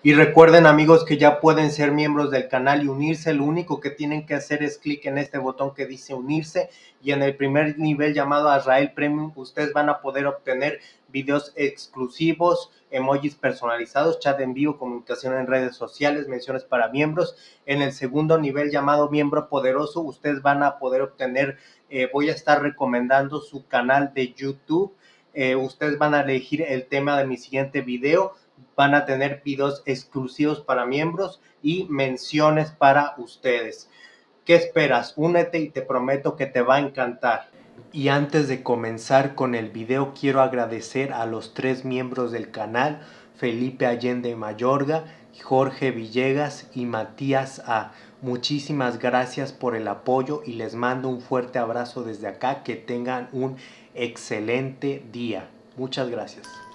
Y recuerden amigos que ya pueden ser miembros del canal y unirse. Lo único que tienen que hacer es clic en este botón que dice unirse y en el primer nivel llamado Azrael Premium ustedes van a poder obtener videos exclusivos, emojis personalizados, chat en vivo, comunicación en redes sociales, menciones para miembros. En el segundo nivel llamado miembro poderoso ustedes van a poder obtener, eh, voy a estar recomendando su canal de YouTube. Eh, ustedes van a elegir el tema de mi siguiente video van a tener videos exclusivos para miembros y menciones para ustedes. ¿Qué esperas? Únete y te prometo que te va a encantar. Y antes de comenzar con el video quiero agradecer a los tres miembros del canal, Felipe Allende Mayorga, Jorge Villegas y Matías A. Muchísimas gracias por el apoyo y les mando un fuerte abrazo desde acá. Que tengan un excelente día. Muchas gracias.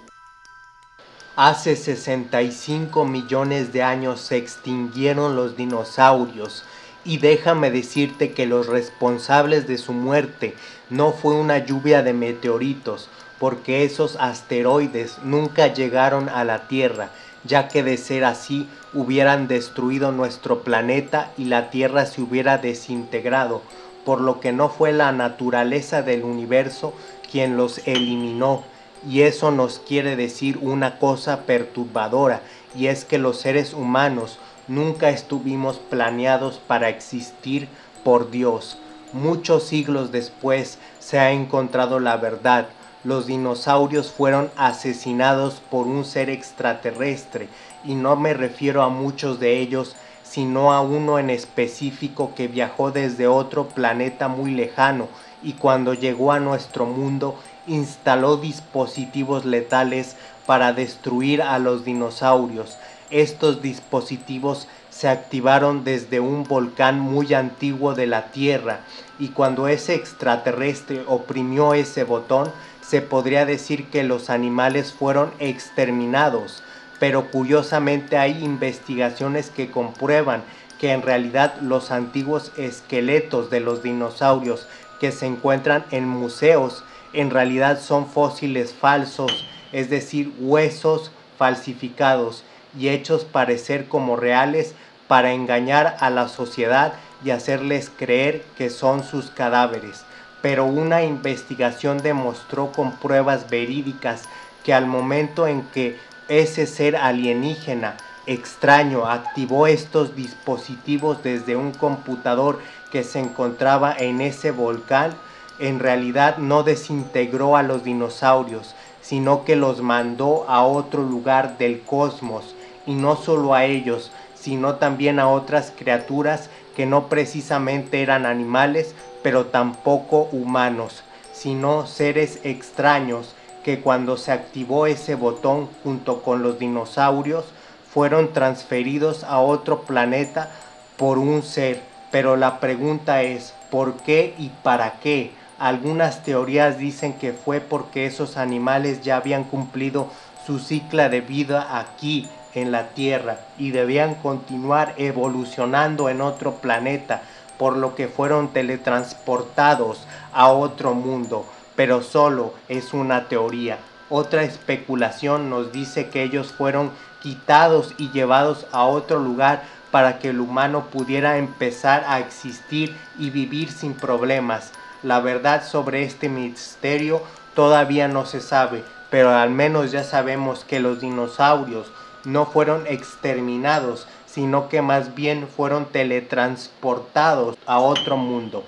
Hace 65 millones de años se extinguieron los dinosaurios. Y déjame decirte que los responsables de su muerte no fue una lluvia de meteoritos, porque esos asteroides nunca llegaron a la Tierra, ya que de ser así hubieran destruido nuestro planeta y la Tierra se hubiera desintegrado, por lo que no fue la naturaleza del universo quien los eliminó, y eso nos quiere decir una cosa perturbadora, y es que los seres humanos nunca estuvimos planeados para existir por Dios. Muchos siglos después se ha encontrado la verdad. Los dinosaurios fueron asesinados por un ser extraterrestre, y no me refiero a muchos de ellos, sino a uno en específico que viajó desde otro planeta muy lejano y cuando llegó a nuestro mundo instaló dispositivos letales para destruir a los dinosaurios. Estos dispositivos se activaron desde un volcán muy antiguo de la Tierra y cuando ese extraterrestre oprimió ese botón, se podría decir que los animales fueron exterminados, pero curiosamente hay investigaciones que comprueban que en realidad los antiguos esqueletos de los dinosaurios que se encuentran en museos en realidad son fósiles falsos, es decir, huesos falsificados y hechos parecer como reales para engañar a la sociedad y hacerles creer que son sus cadáveres. Pero una investigación demostró con pruebas verídicas que al momento en que ese ser alienígena extraño activó estos dispositivos desde un computador que se encontraba en ese volcán, en realidad no desintegró a los dinosaurios, sino que los mandó a otro lugar del cosmos, y no solo a ellos, sino también a otras criaturas que no precisamente eran animales, pero tampoco humanos, sino seres extraños que cuando se activó ese botón junto con los dinosaurios, fueron transferidos a otro planeta por un ser. Pero la pregunta es, ¿por qué y para qué? Algunas teorías dicen que fue porque esos animales ya habían cumplido su ciclo de vida aquí en la Tierra y debían continuar evolucionando en otro planeta, por lo que fueron teletransportados a otro mundo, pero solo es una teoría. Otra especulación nos dice que ellos fueron quitados y llevados a otro lugar para que el humano pudiera empezar a existir y vivir sin problemas. La verdad sobre este misterio todavía no se sabe, pero al menos ya sabemos que los dinosaurios no fueron exterminados, sino que más bien fueron teletransportados a otro mundo.